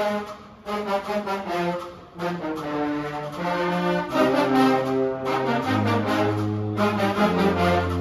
Veni, vidi,